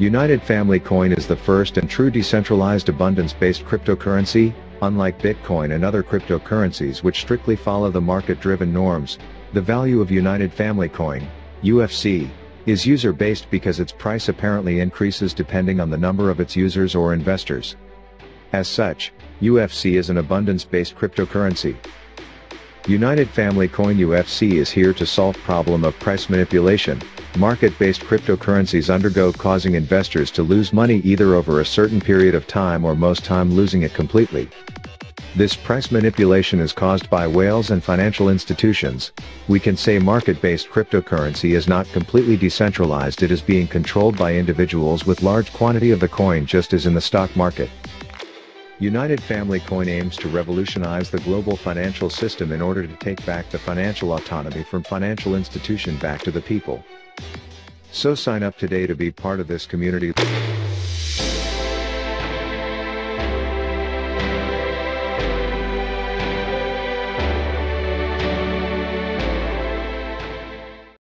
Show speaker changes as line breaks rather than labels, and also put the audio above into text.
United Family Coin is the first and true decentralized abundance-based cryptocurrency, unlike Bitcoin and other cryptocurrencies which strictly follow the market-driven norms. The value of United Family Coin, UFC, is user-based because its price apparently increases depending on the number of its users or investors. As such, UFC is an abundance-based cryptocurrency. United Family Coin UFC is here to solve problem of price manipulation, market-based cryptocurrencies undergo causing investors to lose money either over a certain period of time or most time losing it completely. This price manipulation is caused by whales and financial institutions. We can say market-based cryptocurrency is not completely decentralized it is being controlled by individuals with large quantity of the coin just as in the stock market. United Family Coin aims to revolutionize the global financial system in order to take back the financial autonomy from financial institution back to the people. So sign up today to be part of this community.